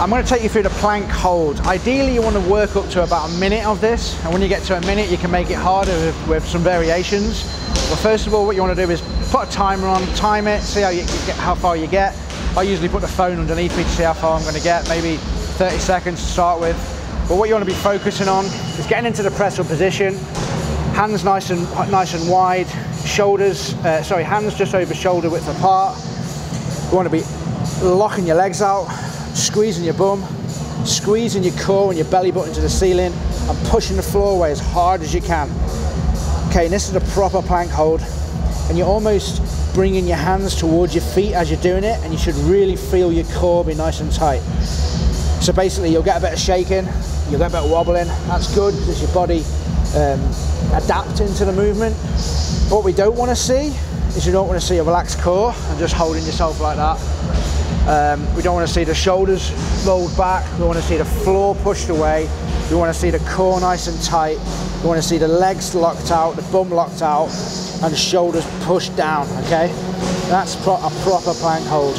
I'm going to take you through the plank hold. Ideally, you want to work up to about a minute of this, and when you get to a minute, you can make it harder with, with some variations. But first of all, what you want to do is put a timer on, time it, see how, you get, how far you get. I usually put the phone underneath me to see how far I'm going to get, maybe 30 seconds to start with. But what you want to be focusing on is getting into the press position, hands nice and nice and wide, shoulders, uh, sorry, hands just over shoulder width apart. You want to be locking your legs out, squeezing your bum, squeezing your core and your belly button to the ceiling and pushing the floor away as hard as you can. Okay, and this is a proper plank hold and you're almost bringing your hands towards your feet as you're doing it and you should really feel your core be nice and tight. So basically you'll get a bit of shaking, you'll get a bit of wobbling, that's good because your body um, adapting to the movement. What we don't want to see is you don't want to see a relaxed core and just holding yourself like that. Um, we don't want to see the shoulders rolled back. We want to see the floor pushed away. We want to see the core nice and tight. We want to see the legs locked out, the bum locked out, and the shoulders pushed down, okay? That's pro a proper plank hold.